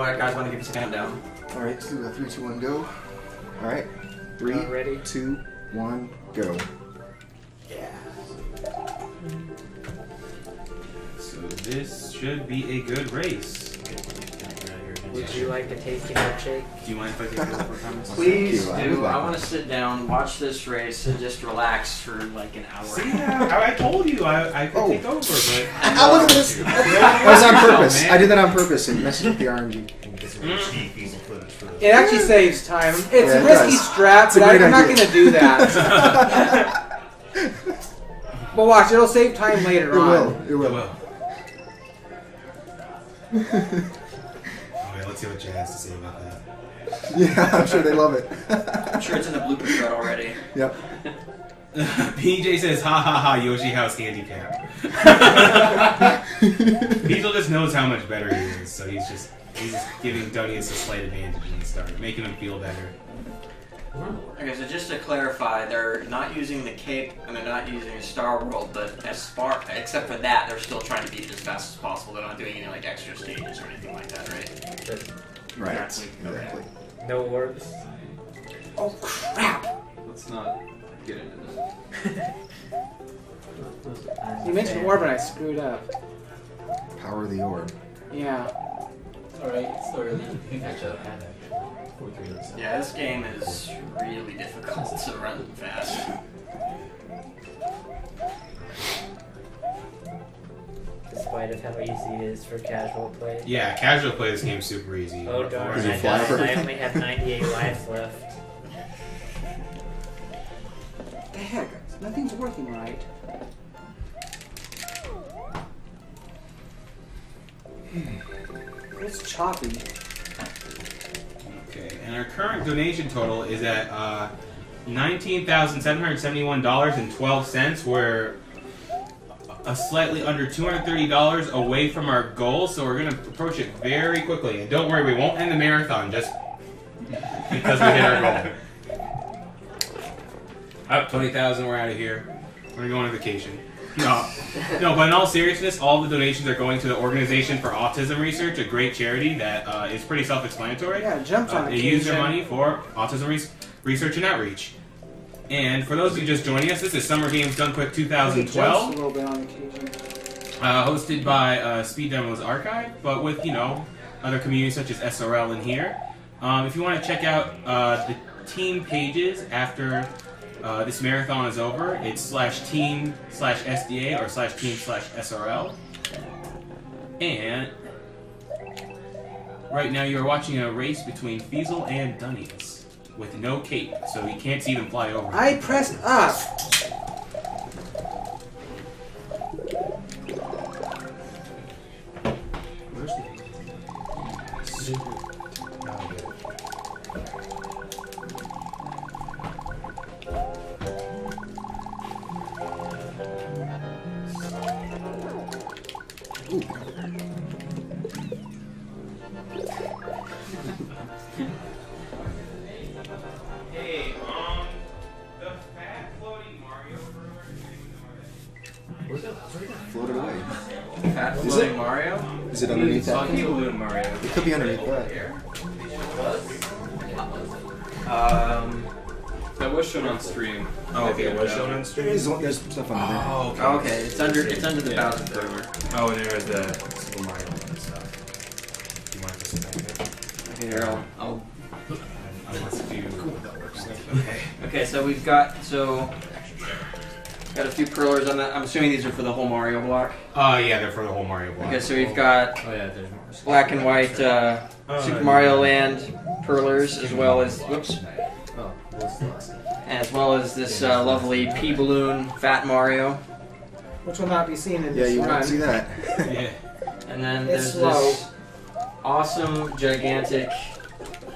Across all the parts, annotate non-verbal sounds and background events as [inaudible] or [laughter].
want guys want to give us a countdown? All right, let's do a three, two, one, go. All right, three, Uh, ready? two, one, go. Yeah. So this should be a good race. Would you like a tasty milkshake? Do you mind if I take over for comments? Please I do. I want to sit down, watch this race, and just relax for like an hour. See, I, I told you I, I could Oh. take over, but [laughs] I wasn't gonna. That was on purpose. I did that on purpose and messed up the RNG. It actually saves time. It's Yeah, a it risky does. strap, It's but great I'm not going to do that. [laughs] [laughs] but watch, it'll save time later It on. will. It will. well. Okay, let's see what Jay has to say about that. [laughs] Yeah, I'm sure they love it. I'm sure it's in the blooper thread already. Yep. [laughs] PJ says, ha ha ha, Yoshi House handicap. [laughs] Feasel just knows how much better he is, so he's just he's just giving Dunius a slight advantage in the start, making him feel better. Okay, so just to clarify, they're not using the cape and they're not using Star World, but as far except for that, they're still trying to beat it as fast as possible. They're not doing any like extra stages or anything like that, right? Just Right. Exactly. Exactly. no orbs. Oh crap! Let's not get into that. [laughs] You mentioned orb and I screwed up. Power of the orb. Yeah. Alright, it's early. You can catch up. Four, three, seven. Yeah, this game is really difficult to run fast. Despite of how easy it is for casual play. Yeah, casual play this game super easy. Oh darn, I fly died. I only [laughs] have 98 lives left. The heck? Nothing's working right. Hmm. It's choppy. And our current donation total is at uh, nineteen thousand seven hundred seventy-one dollars and twelve cents. We're a slightly under two hundred thirty dollars away from our goal, so we're gonna approach it very quickly. And don't worry, we won't end the marathon just because we hit our goal. [laughs] Up twenty thousand, we're out of here. We're going to go on vacation. No, no, but in all seriousness, all the donations are going to the Organization for Autism Research, a great charity that uh, is pretty self-explanatory. Yeah, jumps on Uh, they use their money for autism res- research and outreach. And for those of you just joining us, this is Summer Games Done Quick 2012, a little bit on occasion. uh, hosted by uh, Speed Demos Archive, but with you know other communities such as SRL in here. Um, if you want to check out uh, the team pages after uh, this marathon is over, it's slash team slash SDA or slash team slash SRL. And right now you're watching a race between Feasel and Dunnius with no cape, so you can't see them fly over. I pressed up. A few perlers on that. I'm assuming these are for the whole Mario block. Oh, yeah, they're for the whole Mario block. Okay, so we've got Oh yeah, there's more. black and white uh, Oh, Super yeah. Mario Land perlers, as well as whoops, Oh, what's the last name? as well as this uh, lovely P balloon Fat Mario, Which will not be seen in Yeah, this you run. won't see that. [laughs] Yeah. and then It's there's this awesome gigantic.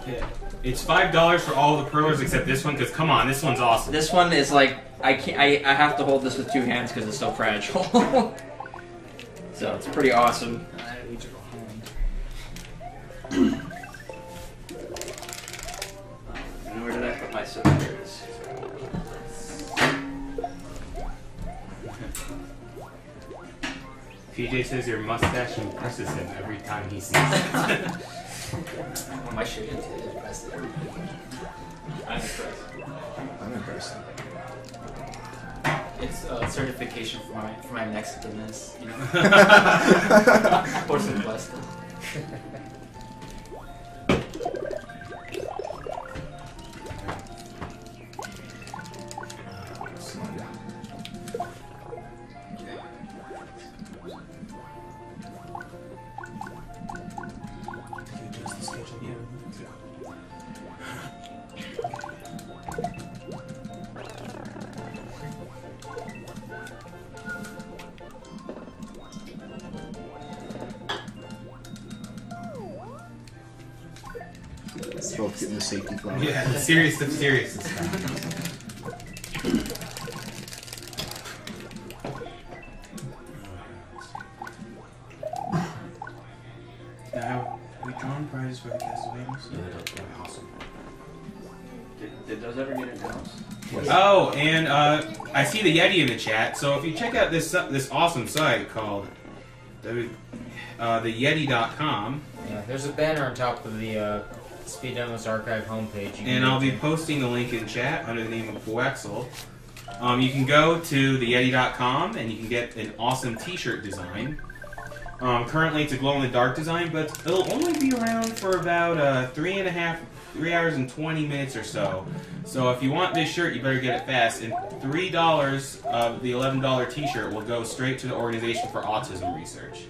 yeah. It's five dollars for all the perlers except this one, because come on, this one's awesome. This one is like I can't. I, I have to hold this with two hands because it's so fragile. [laughs] so it's pretty awesome. I need to go home. And where did I put my soda? Here it is. PJ says your mustache impresses him every time he sees it. [laughs] Am I did press it? I'm impressed. I'm impressed. It's a certification for my for my Mexicanness, you know. [laughs] Por supuesto. Both getting the safety flower. Yeah, serious stuff, serious stuff. Now, we drawn prizes for the Castlevanias? Yeah, Awesome. Did, did those ever get announced? Oh, and uh, I see the Yeti in the chat. So if you check out this this awesome site called the uh, theyeti.com, Yeah, there's a banner on top of the uh, Speed Demos Archive homepage. And I'll be to. posting the link in chat under the name of Boaxel. Um, you can go to theyeti.com and you can get an awesome T-shirt design. Um, currently, it's a glow-in-the-dark design, but it'll only be around for about uh, three and a half, three hours and twenty minutes or so. So if you want this shirt, you better get it fast. And three dollars of the eleven dollar T-shirt will go straight to the Organization for Autism Research.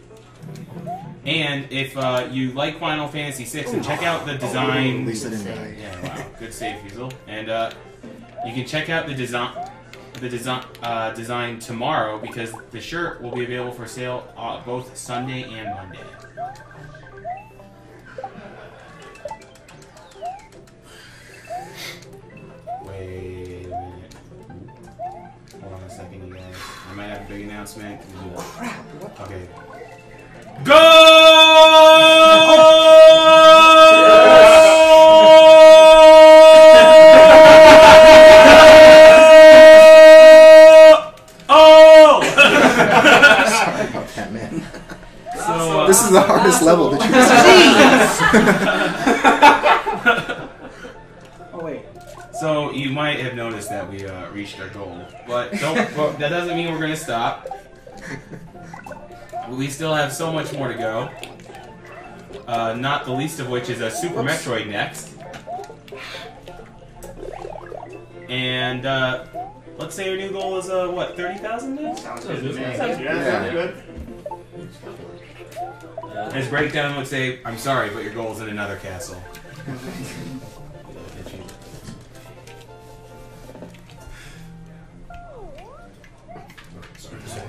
And if uh, you like Final Fantasy VI, then check out the At design. least I didn't die. Yeah, wow, good save, Hazel. And uh, you can check out the design, the design, uh, design tomorrow because the shirt will be available for sale uh, both Sunday and Monday. Wait a minute. Hold on a second, you guys. I might have a big announcement. Crap! What? Okay. Go! So much more to go. Uh, not the least of which is a Super Metroid next. And uh, let's say our new goal is uh, what thirty thousand now. Sounds good to me. Sounds Yeah. good. His breakdown would say, "I'm sorry, but your goal is in another castle." [laughs]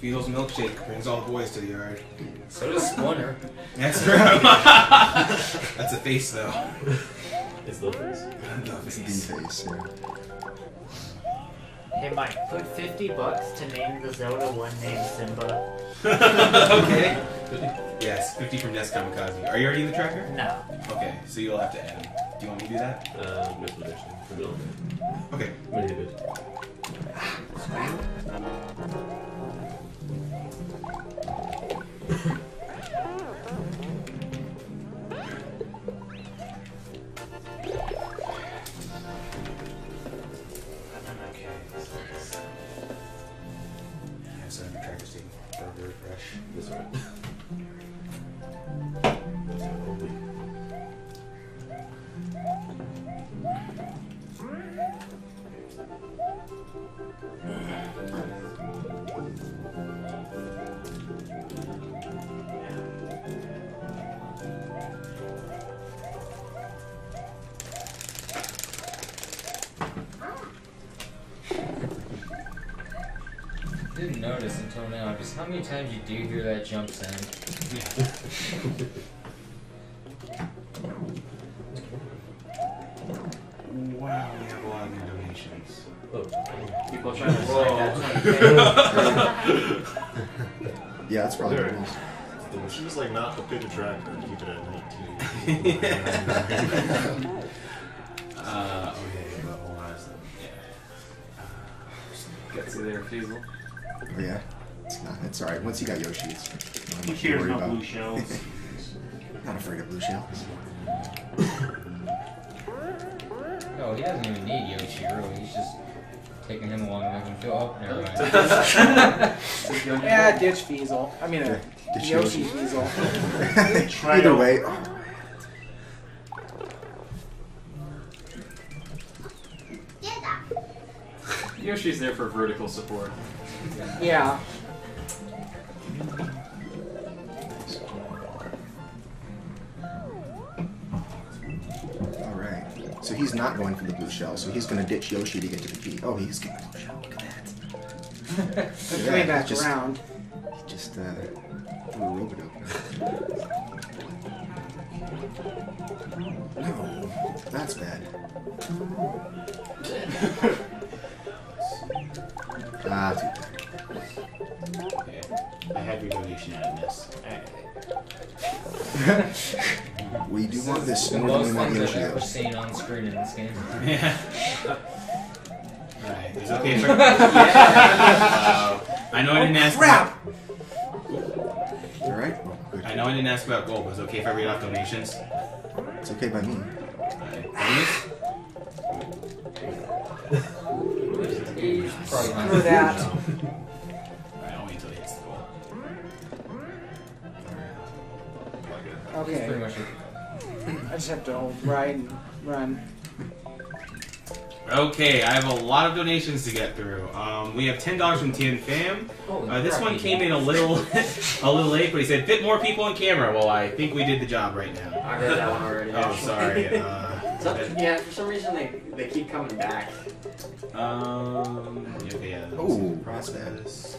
Fetal's milkshake brings all the boys to the yard. So does Splinter. That's true. [laughs] That's a face, though. It's the face. The It's the face. face, yeah. Hey Mike, put 50 bucks to name the Zelda one named Simba. [laughs] okay. Yes, 50 from Nest Kamikaze. Are you already in the tracker? No. Okay, so you'll have to add him. Do you want me to do that? Uh, good position. For building. Okay. Really good. Do hear that. Wow, we have a lot of new donations. People trying to slide that 20k. [laughs] Yeah, that's probably what it There. is. The machine's like not the big attractor. Keep it at 19. [laughs] uh, okay, but hold on a second. Yeah. Gets you there, Feasel. Oh yeah. It's not. It's all right. Once you got Yoshi, it's not Who much to cares worry about about. blue shells? [laughs] Not afraid of blue shells. No, [laughs] he doesn't even need Yoshi, really. He's just taking him along to make him feel. Oh, never [laughs] mind. Yeah, ditch Feasel. I mean, uh, Ditch Yoshi Yoshi. Feasel. Either way. oh, Yoshi's there for vertical support. Yeah. All right. So he's not going for the blue shell. So he's going to ditch Yoshi to get to the key. Oh, he's getting the blue shell. Look at that. It's [laughs] Yeah, way back just- around. He just uh, threw a robot open. No, that's bad. [laughs] Ah, too bad. Okay. I have your donation out of this. [laughs] We do want this the more than most we want things I've ever seen on screen in this game. Yeah. Alright, it's okay [laughs] for. Wow. I know I didn't oh, ask. Crap! All right. Well. I know I didn't ask about gold, but it's okay if I read off donations. It's okay by me. Alright. Bonus? He's probably not. For that. [laughs] He's pretty Okay. much I just have to hold right and run. Okay, I have a lot of donations to get through. Um, we have ten dollars from Tien Fam. Uh, this one came in a little, [laughs] a little late, but he said fit more people on camera. Well, I think we did the job right now. I read that one already. [laughs] Oh, actually. sorry. Uh, [laughs] So, yeah, for some reason they, they keep coming back. um, okay, yeah. that was Oh, in process.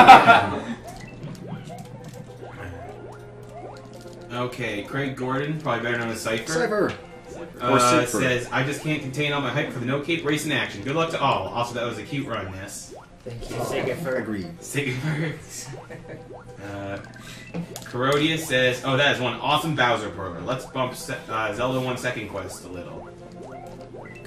[laughs] Okay, Craig Gordon, probably better known as Cypher. Cypher. Uh, says, I just can't contain all my hype for the no cape race in action. Good luck to all. Also, that was a cute run, yes. Thank you. Take it for Agreed. Sigurd. [laughs] uh, Corodius says, "Oh, that is one awesome Bowser brawler. Let's bump se- uh, Zelda One Second Quest a little."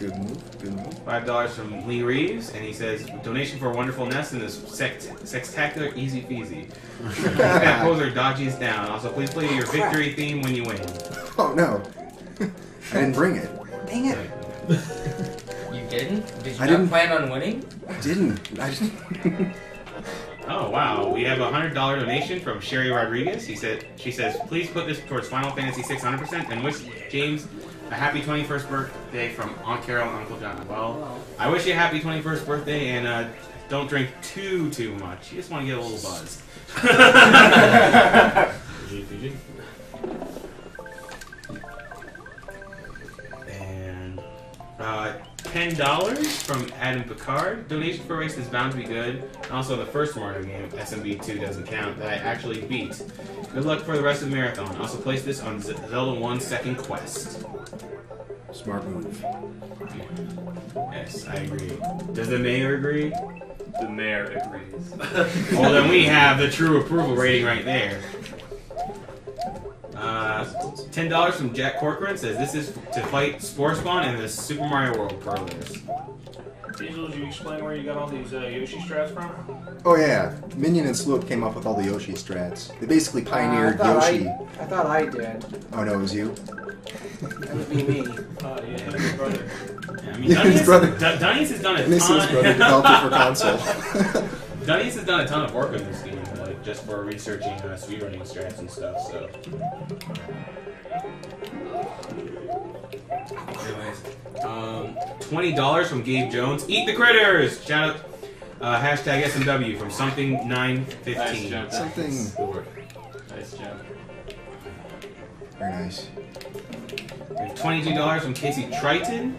Good move. Good move. Five dollars from Lee Reeves, and he says, "Donation for a wonderful nest in this sect- sextacular easy peasy." Keep that poser dodgies down. Also, please play your victory theme when you win. Oh no. I didn't bring it. Dang it. You didn't? Did you I not didn't- plan on winning? I didn't. I didn't. [laughs] Oh wow, we have a hundred dollar donation from Sherry Rodriguez. He said, she says, please put this towards Final Fantasy VI 100% and wish James a happy 21st birthday from Aunt Carol and Uncle John. Well, I wish you a happy 21st birthday and uh, don't drink too too much. You just want to get a little buzz. [laughs] [laughs] And uh, ten dollars from Adam Picard. Donation for a race is bound to be good. And also the first Mario game, SMB two doesn't count. That I actually beat. Good luck for the rest of the marathon. Also place this on Zelda One Second Quest. Smart move. Yes, I agree. Does the mayor agree? The mayor agrees. Well, then we have the true approval rating right there. Uh, ten dollars from Jack Corcoran says this is to fight Spore Spawn and the Super Mario World Perlers. Feasel, did you explain where you got all these uh, Yoshi strats from? Oh yeah, Minion and Sloop came up with all the Yoshi strats. They basically pioneered Uh, I Yoshi. I, I thought I did. Oh no, it was you. That would be me. Uh, yeah, his brother. Yeah, I mean, Yeah, his brother. Dun- has done a And this is ton. his brother developed it for console. [laughs] Dunnius has done a ton of work on this game, like just for researching uh, speedrunning strats and stuff. So. Anyways, um, twenty dollars from Gabe Jones. Eat the critters. Shout out. Uh, hashtag SMW from something915. Nice fifteen. jump. Something Nice jump. very nice. Twenty-two dollars from Casey Triton.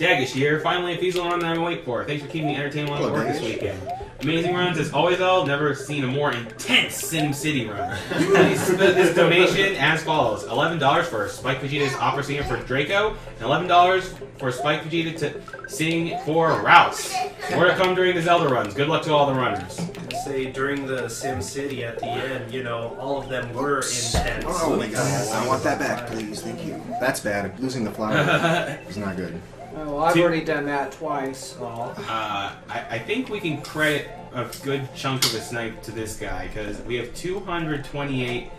Dagish here. Finally, a Feasel run that I've been waiting for. Thanks for keeping me entertained while I work this weekend. Amazing runs as always. Though never seen a more intense Sim City run. [laughs] Please split this donation as follows: eleven dollars for Spike Vegeta's opera singer for Draco, and eleven dollars for Spike Vegeta to sing for Rouse. More to come during the Zelda runs. Good luck to all the runners. Say during the Sim City at the end, you know, all of them were intense. Oh my god, I want that back, please. Thank you. That's bad. Losing the flower [laughs] is not good. Oh, well, I've Two- already done that twice. So. Uh, I, I think we can credit a good chunk of a snipe to this guy because we have two hundred twenty-eight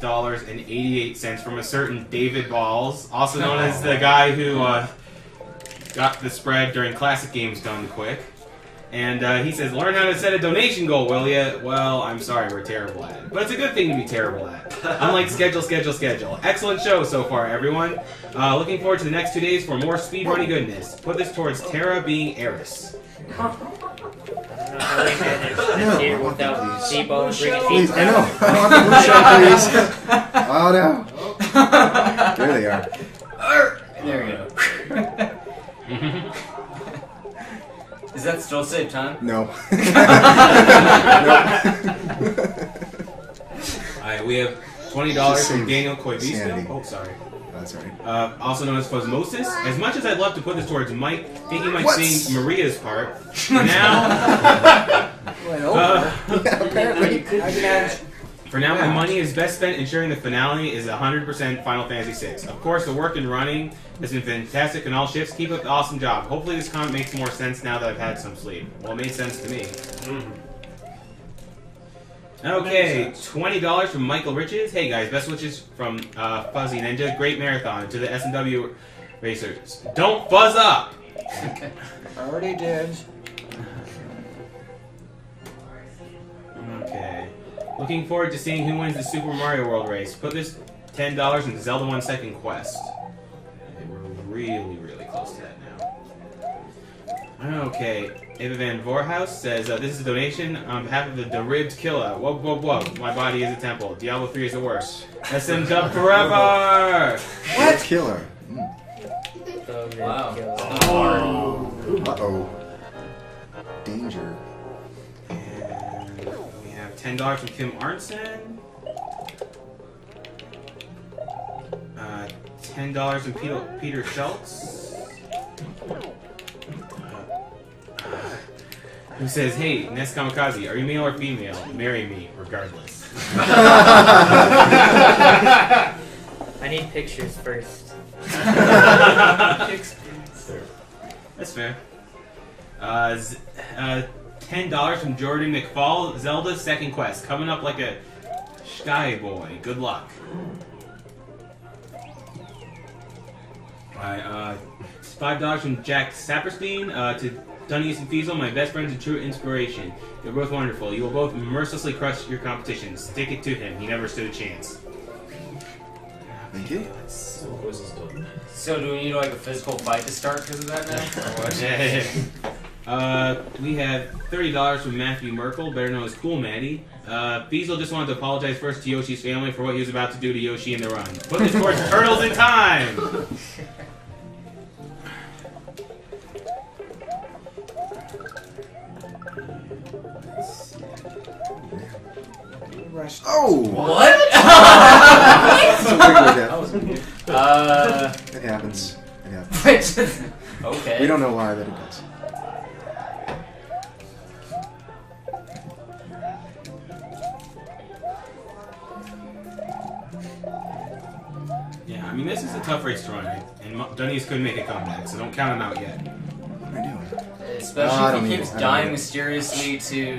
dollars and eighty-eight cents from a certain David Balls, also known as the [laughs] guy who uh, got the spread during classic games done quick. And uh, he says, "Learn how to set a donation goal, will ya?" Well, I'm sorry, we're terrible at it, but it's a good thing to be terrible at. [laughs] Unlike schedule, schedule, schedule. Excellent show so far, everyone. Uh, looking forward to the next two days for more speedrunning goodness. Put this towards Tara being heiress. I please. Debo bringing Please, I know. [laughs] I want the blue shell, please. [laughs] Oh no. There they are. There we go. Is that still saved time? No. [laughs] Alright, we have twenty dollars from Daniel Koivisto. Oh, sorry. That's right. Uh, also known as Cosmosis. As much as I'd love to put this towards Mike, think he might What? sing Maria's part. [laughs] now, Went over. uh, [laughs] Yeah, apparently. I managed. for now, my money is best spent ensuring the finale is 100% Final Fantasy VI. Of course, the work and running has been fantastic in all shifts. Keep up the awesome job. Hopefully, this comment makes more sense now that I've had some sleep. Well, it made sense to me. Okay, twenty dollars from Michael Riches. Hey guys, best wishes from uh, Fuzzy Ninja. Great marathon to the SMW racers. Don't fuzz up. [laughs] I already did. Looking forward to seeing who wins the Super Mario World race. Put this ten dollars into Zelda One Second Quest. Okay, we're really, really close to that now. Okay. Ava Van Voorhouse says, uh, this is a donation on behalf of the Deribs Killer. Whoa, whoa, whoa. My body is a temple. Diablo 3 is the worst. SM Dub forever! What? Killer. Wow. Uh oh. Danger. And we have ten dollars from Kim Arnson. Uh, ten dollars from Peter, Peter Schultz. Uh, who says, "Hey, Nest Kamikaze, are you male or female? Marry me, regardless." [laughs] I need pictures first. [laughs] That's fair. Uh, z- uh, ten dollars from Jordan McFall. Zelda's second quest coming up like a sky boy. Good luck. Alright, uh, five dollars from Jack Saperstein uh, to Dunnies and Feasel, my best friends and true inspiration. You're both wonderful. You will both mercilessly crush your competition. Stick it to him. He never stood a chance. Thank you. So do we need like a physical fight to start because of that now? [laughs] [laughs] Or what? uh, we have thirty dollars from Matthew Merkel, better known as Cool Matty. Uh, Feasel just wanted to apologize first to Yoshi's family for what he was about to do to Yoshi in the run. Put this towards Turtles in Time. Oh! What? It's a regular death. Uh, It happens. It happens. [laughs] okay. We don't know why, but it does. Mean this is a tough race to run, and Mo- Dunnies could make a comeback, so don't count him out yet. What am I doing? Especially No, if he keeps it. I don't dying mysteriously to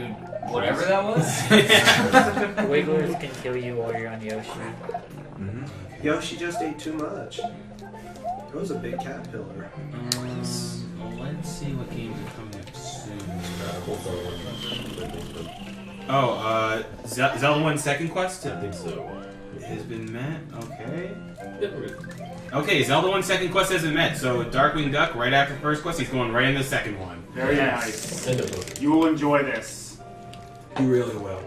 whatever that was. [laughs] Wigglers can kill you while you're on Yoshi. Mm-hmm. Yoshi just ate too much. It was a big caterpillar. Um, well, let's see what games are coming up soon. Oh, uh, Ze- Zelda 1 Second Quest I think so. Has been met. Okay. Okay, Zelda 1 Second Quest has been met. So Darkwing Duck, right after first quest, he's going right into the second one. Very Yes. nice. Send it over. You will enjoy this. He really will.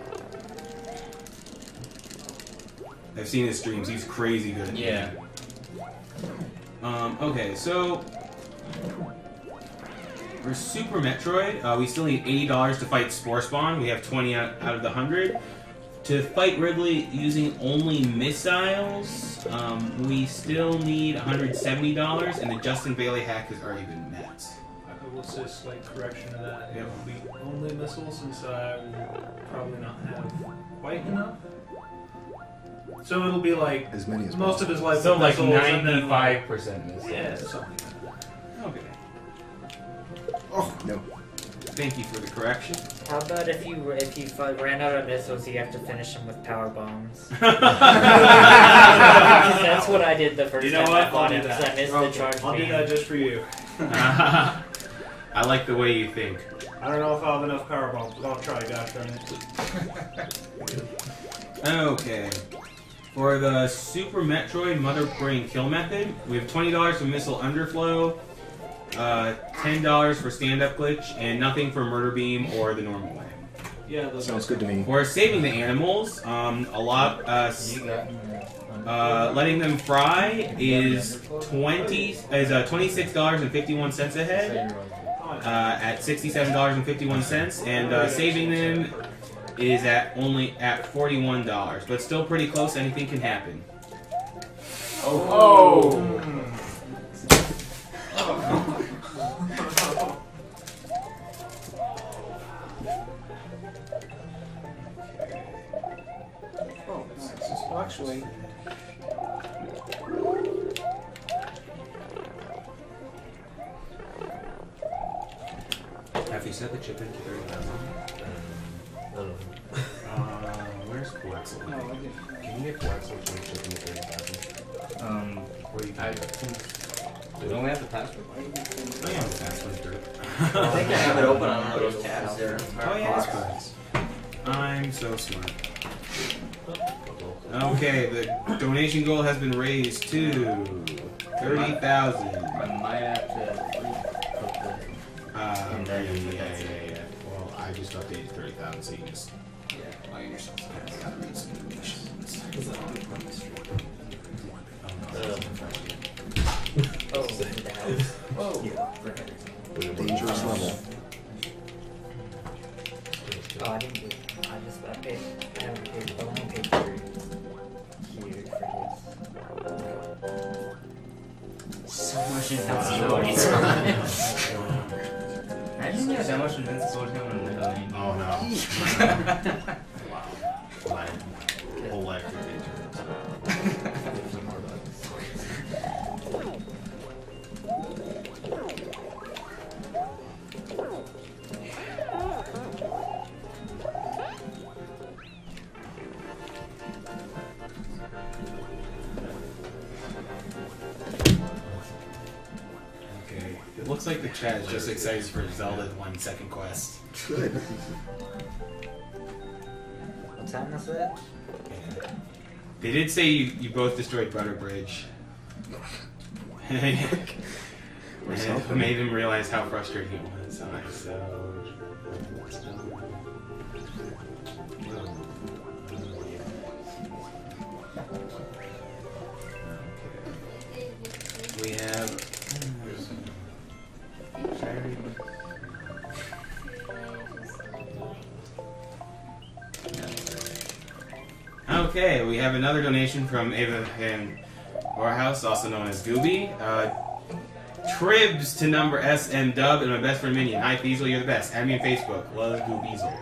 I've seen his streams. He's crazy good. at Yeah. Um. Okay. So for Super Metroid, uh, we still need eighty dollars to fight Spore Spawn. We have twenty out, out of the hundred. To fight Ridley using only missiles, um, we still need one hundred seventy dollars, and the Justin Bailey hack has already been met. I will say a slight correction to that. Yep. It will be only missiles since I will probably not have quite enough. So it'll be like As many as most of his life. So like missiles and then, like- 95% missiles. Yeah, something like that. Okay. Oh no. Thank you for the correction. How about if you if you ran out of missiles, you have to finish them with power bombs? [laughs] That's what I did the first You know time what? I I'll fought do him. 'cause that. I missed I'll, the charge I'll do that just for you. [laughs] I like the way you think. I don't know if I'll have enough power bombs, but I'll try, gosh darn it. Okay. For the Super Metroid Mother Brain Kill method, we have twenty dollars for missile underflow, uh, ten dollars for stand up glitch, and nothing for murder beam or the normal way. Yeah, those Sounds good to me. For saving the animals, um, a lot, uh, s- You got uh, letting them fry is twenty is uh, twenty six dollars and fifty one cents a head. uh, at sixty-seven dollars and fifty-one cents, and uh, saving them is at only at forty-one dollars, but still pretty close. Anything can happen. Oh! Oh, didn't do I just I paid. I haven't paid. I only paid for here for So much invincibility time. Imagine you have that much invincibility on a. Oh no. [laughs] excited for Zelda One Second Quest. Good. What time is it? Yeah. They did say you, you both destroyed Butter Bridge. [laughs] and it made him realize how frustrating it was. Alright, so. Okay, we have another donation from Ava and Warhouse, also known as Gooby. Uh, Tribs to number S and Dub and my best friend Minion. Hi, Feasel, you're the best. Add me on Facebook. Love Goobiesel.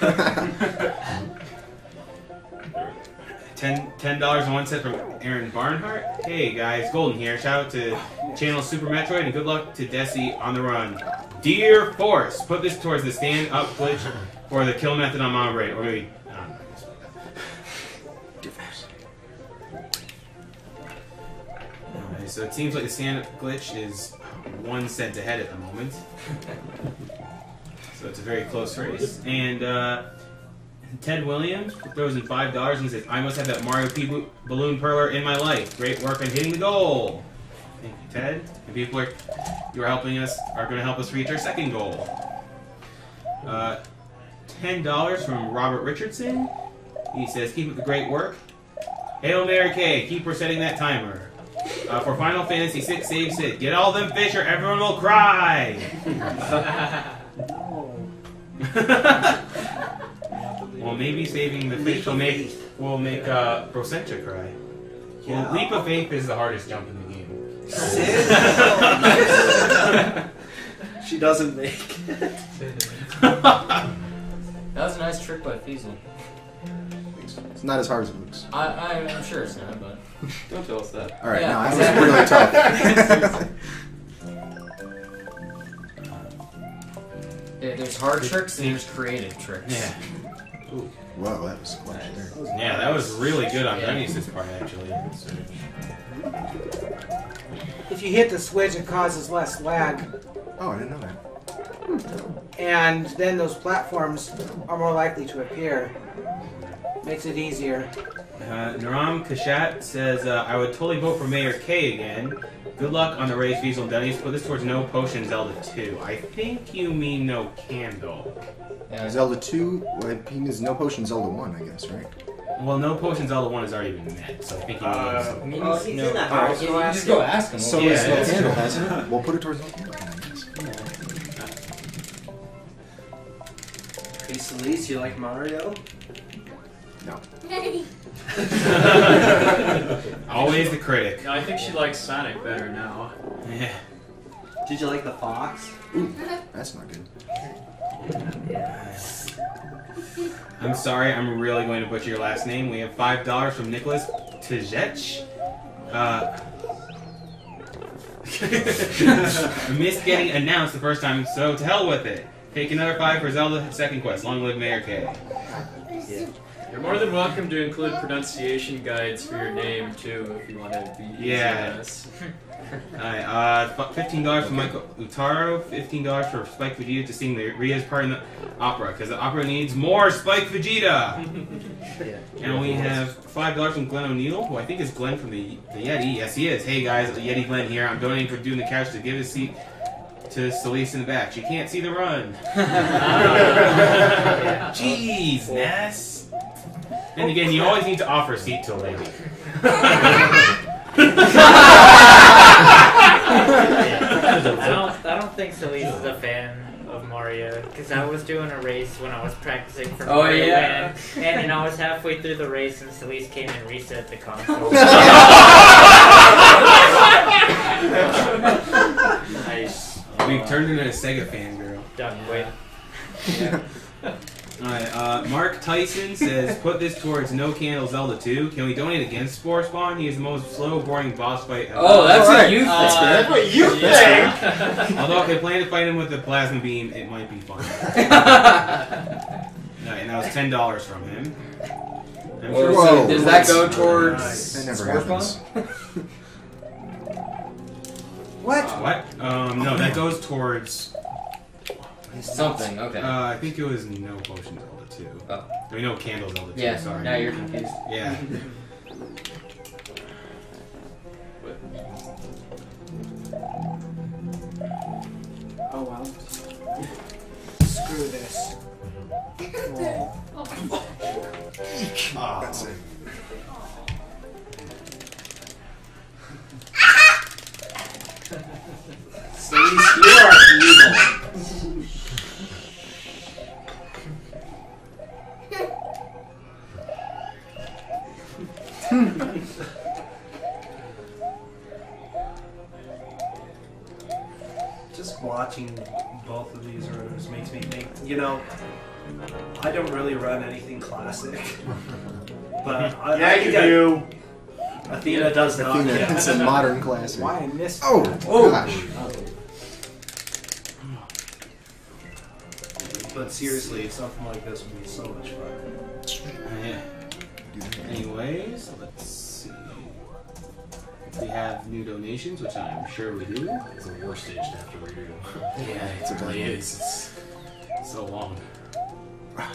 [laughs] ten ten dollars and one cent from Aaron Barnhart. Hey guys, Golden here. Shout out to Channel Super Metroid and good luck to Desi on the run. Dear Force, put this towards the stand up glitch for the kill method on Mama Braid. Or maybe so it seems like the stand up glitch is one cent ahead at the moment. So it's a very close race. And uh, Ted Williams throws in five dollars and says, "I must have that Mario P balloon perler in my life. Great work on hitting the goal." Thank you, Ted. And people are you are helping us are going to help us reach our second goal. Uh, Ten dollars from Robert Richardson. He says, "Keep up the great work." Hail Mary Kay, keep resetting that timer. Uh, for Final Fantasy VI Save Sid, get all them fish or everyone will cry. [laughs] well, maybe saving the fish will make will make uh, Procentra cry. Well, Leap of Faith is the hardest jump in the game. [laughs] she doesn't make. [laughs] That was a nice trick by Feasel. It's not as hard as it looks. I, I, I'm sure it's not, but. Don't tell us that. All right, Yeah, now that exactly. was really tough. [laughs] There- There's hard tricks and there's creative tricks. Yeah. Ooh. Whoa, that was clutch there. Yeah, that was really good on Yeah. Denius's part, actually. If you hit the switch, it causes less lag, Oh, I didn't know that. and then those platforms are more likely to appear. Makes it easier. Uh, Naram Kashat says, uh, I would totally vote for Mayor K again. Good luck on the race, Feasel and Denny's. Put this towards no potion Zelda 2. I think you mean no candle. Yeah. Zelda 2, well, he means no potion Zelda 1, I guess, right? Well, no potion Zelda 1 has already been met, so I think you mean. Uh, I mean, Oh, he's no, in that alright, house. you ask just him. go ask him. So Yeah, is no candle, hasn't it? [laughs] We'll put it towards no candle, then, I guess. Hey, Celeste, you like Mario? No. [laughs] Always the critic. No, I think she likes Sonic better now. Yeah. Did you like the fox? That's not good. Yes. I'm sorry, I'm really going to butcher your last name. We have $5 from Nicholas Tejech. Uh, [laughs] missed getting announced the first time, so to hell with it. Take another 5 for Zelda Second Quest. Long live Mayor K. You're more than welcome to include pronunciation guides for your name too, if you want to be easy Yeah. [laughs] Alright, uh, fifteen dollars for Michael Utaro, fifteen dollars for Spike Vegeta to sing the Ria's part in the opera, because the opera needs more Spike Vegeta. [laughs] yeah. And we have five dollars from Glenn O'Neill, who I think is Glenn from the the Yeti. Yes, he is. Hey guys, Yeti Glenn here. I'm donating for doing the cash to give his seat to Celeste in the back. She can't see the run. [laughs] Jeez, Ness. And again, you always need to offer a seat to a lady. [laughs] I don't, I don't think Celeste is a fan of Mario because I was doing a race when I was practicing for Oh, Mario yeah. Land, and then I was halfway through the race and Celeste came and reset the console. [laughs] [laughs] Nice. We've turned into a Sega fangirl. Done with. Alright, uh, Mark Tyson says, put this towards No Candle Zelda 2. Can we donate against Spore Spawn? He is the most slow, boring boss fight ever. Oh, that's Alright, a you uh, that's what you think. [laughs] Although if they plan to fight him with the plasma beam, it might be fun. [laughs] Alright, and that was $10 from him. I'm Or sure Whoa. so does that go towards That never Spore happens. Spawn? What? What? Um, no, that goes towards. Something, okay. Uh, I think it was No Potion Zelda 2. Oh. I mean, No Candle Zelda 2, yeah, sorry. now you're confused. Yeah. [laughs] Athena does not. Athena, yeah. it's a modern classic. Why I missed Oh, that? gosh. Oh. But seriously, something like this would be so much fun. Yeah. Anyways, let's see. If we have new donations, which I'm sure we do. It's the worst stage to have to redo. Yeah, It's a it really tough is. It's so long. [sighs]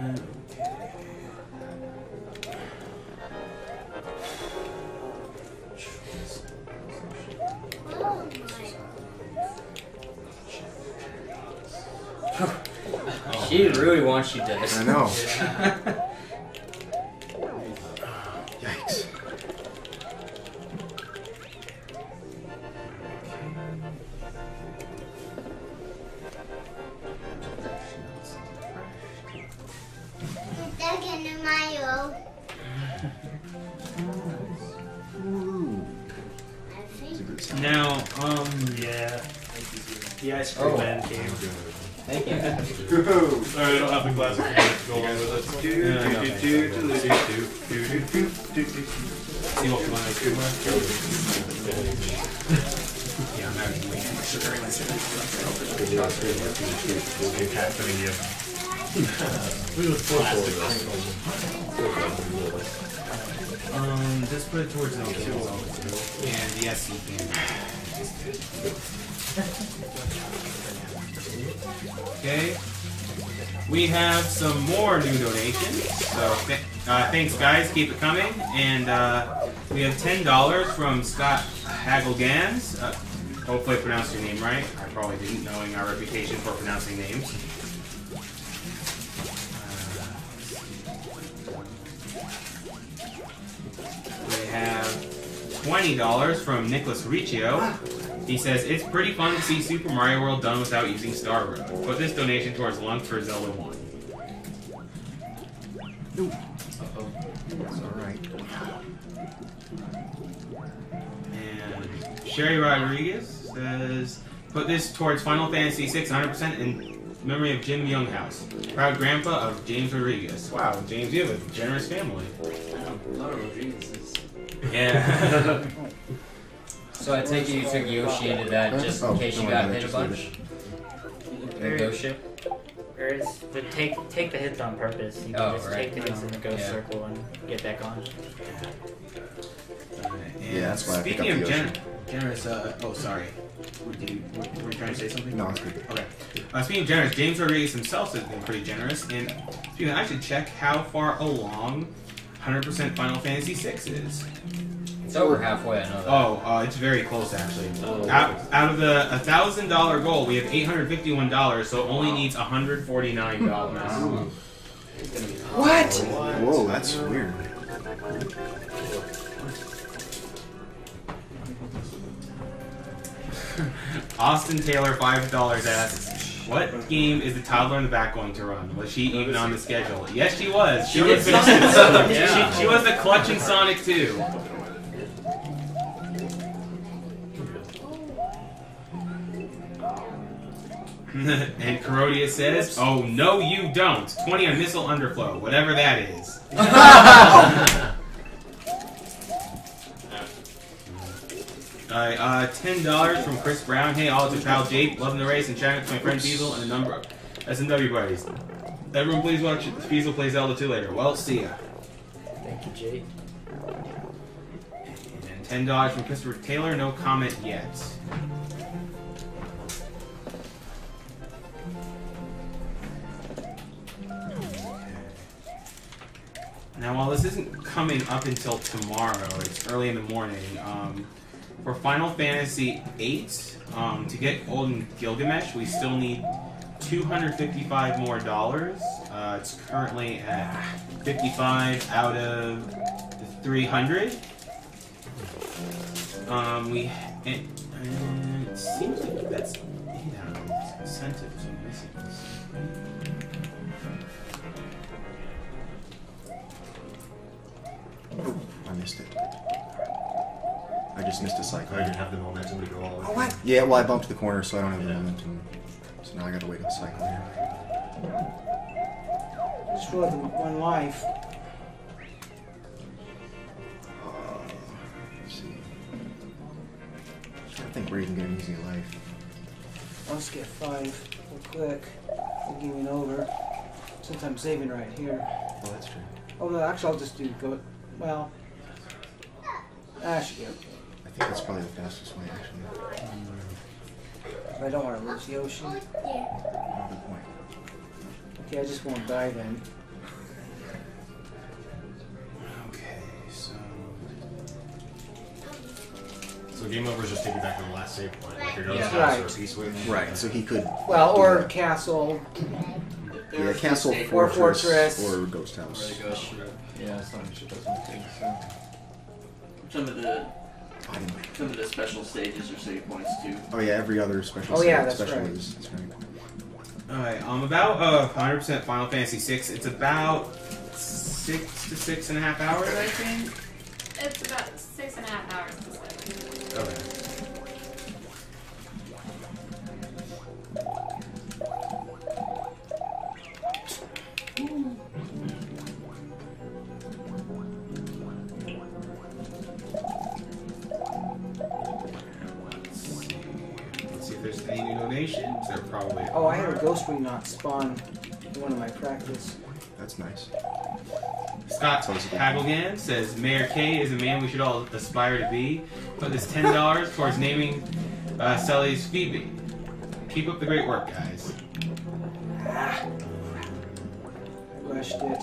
Okay. She really wants you dead. I know. [laughs] I don't have the classic to go along with it. I'm. Um, just put it towards the. And yes, you can. Okay. We have some more new donations. So uh, thanks, guys. Keep it coming. And uh, we have ten dollars from Scott Hagelgans. Uh, hopefully, I pronounced your name right. I probably didn't, knowing our reputation for pronouncing names. We have twenty dollars from Nicholas Riccio. He says it's pretty fun to see Super Mario World done without using Star Road. Put this donation towards lunch for Zelda One. It's alright. And Sherry Rodriguez says, put this towards Final Fantasy VI 100% in memory of Jim Younghouse, proud grandpa of James Rodriguez. Wow, James, you have a generous family. A lot of Rodriguez's. Yeah. [laughs] So I take it you took Yoshi into that just in case you got worry, hit a bunch? In the ghost ship? Or is the take take the hits on purpose? You can Oh, just right. take the hits in the ghost Yeah. circle and get back on. And Yeah, that's why I picked Speaking up of the gen- generous, uh, oh, sorry. Were you, were, were you trying to say something? No, it's good. Okay. Uh, speaking of generous, James Rodriguez himself has been pretty generous, and you can actually check how far along 100% Final Fantasy VI is. It's over halfway, I know that. Oh, uh, it's very close actually. Out, out of the thousand dollar goal, we have eight hundred fifty one dollars, so it only needs hundred forty nine dollars. What? Whoa, that's weird. [laughs] Austin Taylor five dollars asks, "What game is the toddler in the back going to run? Was she even on the schedule? Yes, she was. She, She was. [laughs] she, she was the clutch in Sonic 2. [laughs] and Corrodia says, "Oh no, you don't. Twenty on missile underflow, whatever that is." [laughs] Alright, uh, ten dollars from Chris Brown. Hey, all, it's a pal Jake, loving the race, and chatting with my friend Feasel and a number of SMW buddies. Everyone, please watch Feasel play Zelda 2 later. Well, see ya. Thank you, Jake. And ten dollars from Christopher Taylor. No comment yet. Now, while this isn't coming up until tomorrow, it's early in the morning. Um, for Final Fantasy VIII, um, to get Golden Gilgamesh, we still need 255 more dollars. Uh, it's currently at 55 out of 300. Um, we it, uh, it seems like that's eight out of those incentives are missing. Oh, I missed it. I just missed a cycle. I didn't have the momentum to go all the way. what? Yeah, well, I bumped the corner, so I don't have the momentum. So now I gotta wait on a cycle here. Just for one life. Think we're even getting easy life. I'll just get five real quick. I'll give me an over. Since I'm saving right here. Oh, that's true. Oh no, actually I'll just do go. Well, I should be okay. I think that's probably the fastest way, actually. But I don't want to lose Yoshi. Oh, good point. Okay, I just won't die then. Game over is just take you back to the last save point. Like you're Yeah. to house or Right. a peace switch. Right, so he could. Well, do or that. castle. Yeah, castle, Or fortress, fortress. or ghost house. Really goes through. Yeah, something should does one too. So. Some of the I didn't- some of the special stages are save points too. Oh yeah, every other special. Oh, yeah, that's special right. is, is right. Alright, um, about uh, 100% Final Fantasy VI. It's about six to six and a half hours, I think. It's about six and a half hours one of my practice. That's nice. Scott Hagelgan says Mayor K is a man we should all aspire to be. Put this ten dollars [laughs] towards naming uh, Sully's Phoebe. Keep up the great work, guys. Ah. Rushed it.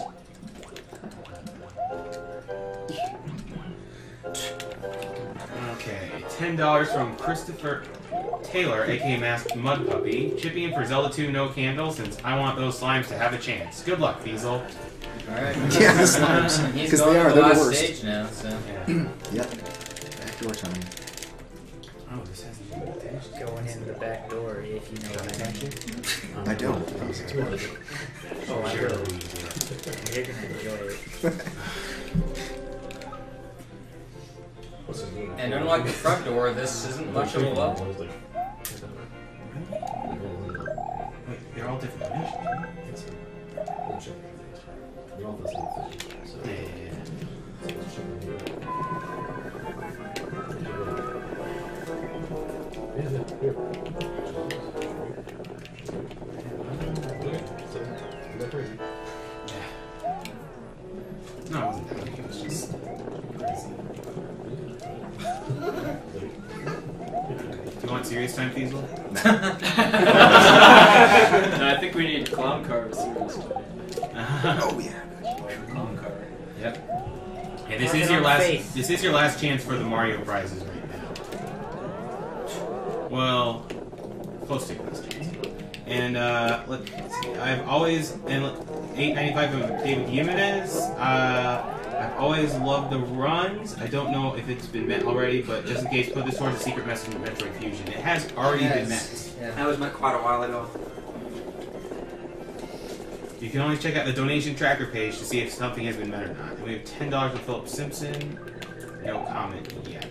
Okay, ten dollars from Christopher Taylor, aka Masked Mud Puppy, chipping in for Zelda 2 No Candle since I want those slimes to have a chance. Good luck, Feasel. Alright. Yeah, the slimes. [laughs] He's 'Cause going they are, the they're the worst. stage now, so. Yep. [clears throat] Backdoor time. Oh, this hasn't been. Going in the back door, if you know what I mean. I don't. [laughs] Oh, I Sure. will. You're gonna enjoy it. [laughs] What's his name? And unlike the front door, this isn't much of a level. Wait, they're all different dimensions. Yeah, yeah, yeah. No, it wasn't that big. It was just crazy. Do you want serious time, Feasel? [laughs] no, I think we need clown car series. [laughs] Oh yeah. Clown car. Yep. Yeah, this Mark is your on last. face. This is your last chance for the Mario prizes right now. Well, close to your last chance. And uh, let's see. I've always and eight ninety five of David Jimenez. Uh, I've always loved the runs. I don't know if it's been met already, but just in case, put this towards a secret message from Metroid Fusion. It has already been met. Yeah. That was met quite a while ago. You can always check out the donation tracker page to see if something has been met or not. And we have ten dollars from Philip Simpson. No comment yet.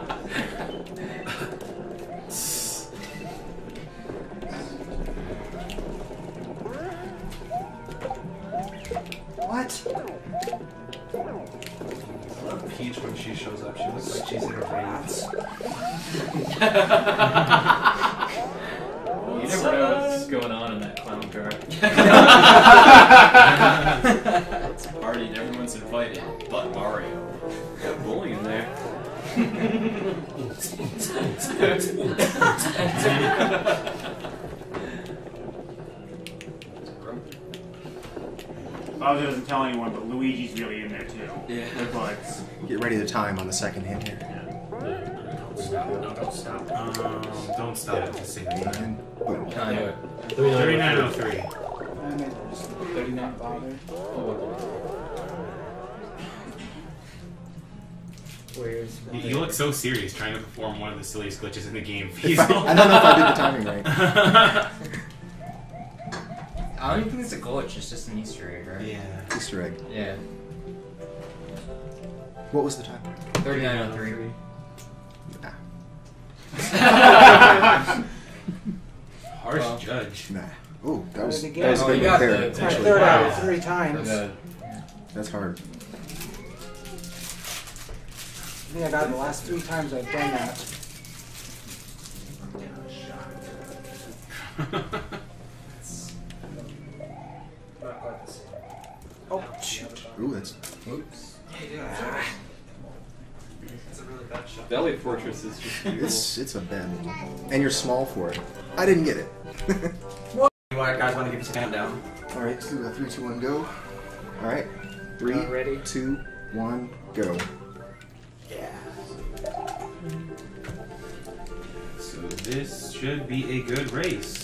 [laughs] You never know what's going on in that clown car. it's party and everyone's invited, but Mario. Got bullying in there. Bowser doesn't tell anyone, but Luigi's really in there too. Yeah. They're. Get ready to time on the second hit here. Don't stop. Um, don't stop at the same time. And boom. Thirty-nine oh three. Just 39 bother. Where's You, you look so serious trying to perform one of the silliest glitches in the game. I, I don't know if I did the timing right. [laughs] I don't even think it's a glitch, it's just an Easter egg, right? yeah. Easter egg. Yeah. What was the time? 3903. Nah. [laughs] Harsh Well. judge. Nah. Oh, that was, Try that was a again. good you got repair. the- My actually. third out three times. I That's hard. I think I got it the last three times I've done that. [laughs] Not quite the same. Oh, shoot. Ooh, that's. Whoops. It's a really bad shot. Valley Fortress is just beautiful. It's it's a bad move. And you're small for it. I didn't get it. [laughs] You want- guys want to give us a countdown? All right, so uh, three, two, one, go. All right, three, All ready? two, one, go. Yeah. So this should be a good race.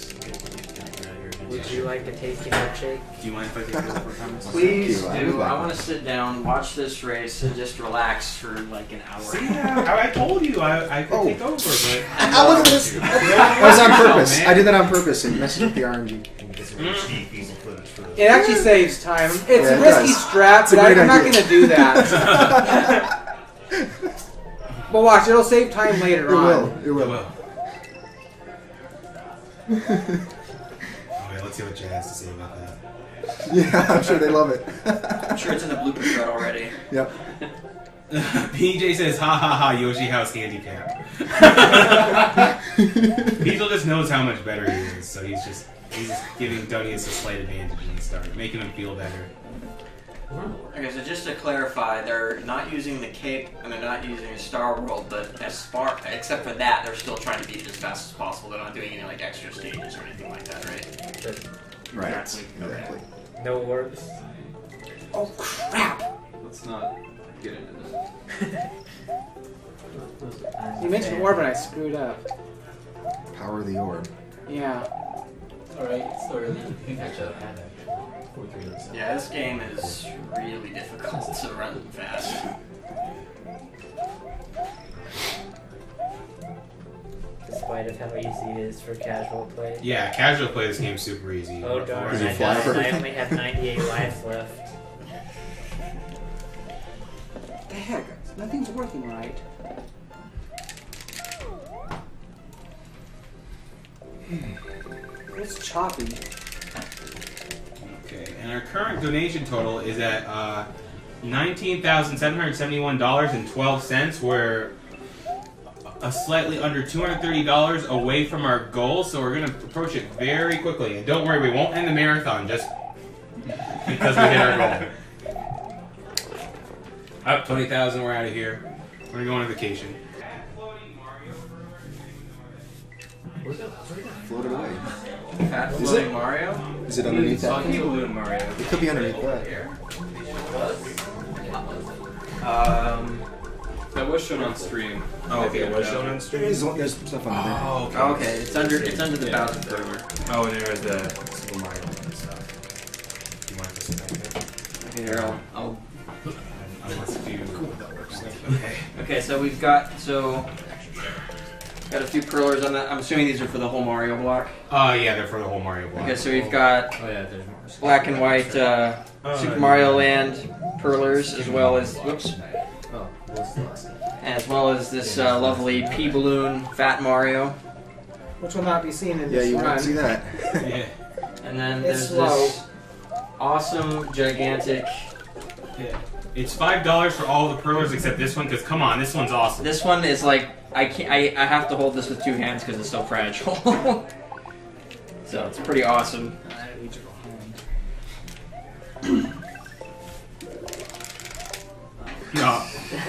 Would you like a tasty milkshake? Do you mind if I take those for comments? Please Thank you, I do. I want to sit down, watch this race, and just relax for like an hour. See, I, I told you I, I could Oh. take over, but [laughs] I wasn't listening. [laughs] That was on purpose. I did that on purpose. and messes with the RNG. Can get some mm. cheap easy footage for this. It actually saves time. It's Yeah, a it risky does. strap, but I'm not going to do that. [laughs] but watch, it'll save time later It on. will. It I will. will. Okay, let's see what Jay has to say about that. [laughs] Yeah, I'm sure they love it. I'm sure it's in the blooper thread already. Yep. [laughs] PJ says, ha ha ha, Yoshi House handicap. Feasel [laughs] just knows how much better he is, so he's just he's just giving Dunius a slight advantage in the start, making him feel better. Okay, so just to clarify, they're not using the cape and they're not using Star World, but as far except for that, they're still trying to beat it as fast as possible. They're not doing any like extra stages or anything like that, right? Right. Exactly. Exactly. No orbs. Oh, crap. Let's not get into this. [laughs] You mentioned orb and I screwed up. Power of the orb. Yeah. Alright, it's still early. You can catch up. Yeah, this game is really difficult to run fast. Despite of how easy it is for casual play. Yeah, casual play this game super easy. Oh darn, I died. I only [laughs] have 98 lives left. The heck? Nothing's working right. Hmm. It's choppy. Okay, and our current donation total is at uh, nineteen thousand seven hundred seventy-one dollars and twelve cents. We're a slightly under two hundred thirty dollars away from our goal, so we're gonna approach it very quickly. And don't worry, we won't end the marathon just because we hit our goal. [laughs] Up twenty thousand, we're out of here. We're going to go on vacation. Floated away. Fat Is floating? Mario? Is it underneath that? Talking balloon Mario. It could be underneath that. Um. That was shown on stream. Oh, okay, it was shown on stream. There's, there's stuff under there. Oh, okay. Oh, okay, it's under it's under the Yeah. Bowser thrower. Oh, and there is the Super Mario and stuff. You want to sit back there? Okay, here I'll, I'll Unless you. Okay. Okay, so we've got so got a few perlers on that. I'm assuming these are for the whole Mario block. Oh, yeah, they're for the whole Mario block. Okay, so we've got Oh yeah, there's more. black and white uh, Oh, Super yeah. Mario Land perlers, as well as whoops, Oh, what's the as well as this uh, lovely P balloon Fat Mario, Which will not be seen in Yeah, this you run. won't see that. [laughs] Yeah. and then It's there's this awesome gigantic. Yeah. It's five dollars for all the perlers except this one, because come on, this one's awesome. This one is like I can't. I, I have to hold this with two hands because it's so fragile. [laughs] so it's pretty awesome. No,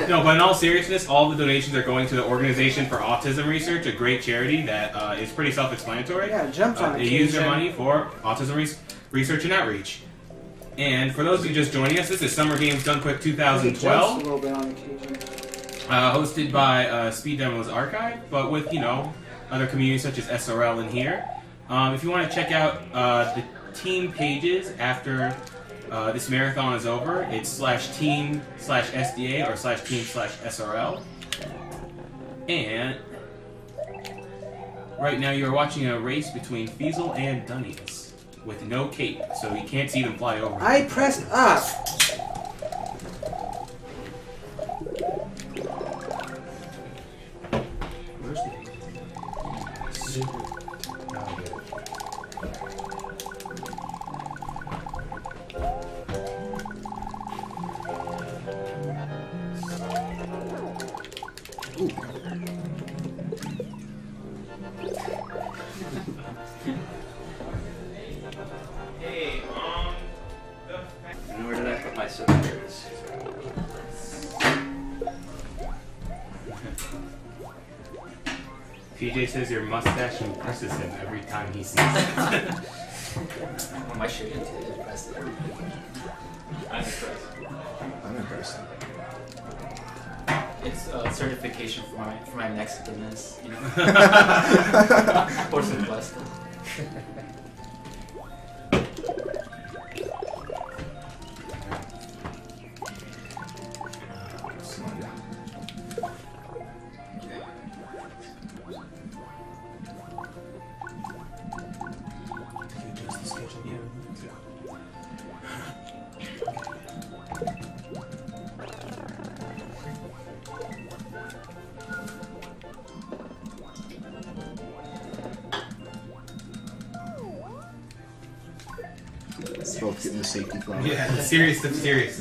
no, but in all seriousness, all the donations are going to the Organization for Autism Research, a great charity that uh, is pretty self-explanatory. Yeah, it jumps Uh, on they use their money for autism res- research and outreach. And for those of you just joining us, this is Summer Games Done Quick It jumps 2012. Uh, hosted by uh, Speed Demos Archive, but with you know other communities such as SRL in here. Um, if you want to check out uh, the team pages after uh, this marathon is over, it's slash team slash SDA or slash team slash SRL. And right now you're watching a race between Feasel and Dunnies with no cape, so you can't see them fly over. I pressed up. So PJ says your mustache impresses him every time he sees it. [laughs] What am I shooting to impress everything? I'm impressed. I'm impressed. It's a certification for my for my Mexicanness, you know. [laughs] Por supuesto. Both serious of serious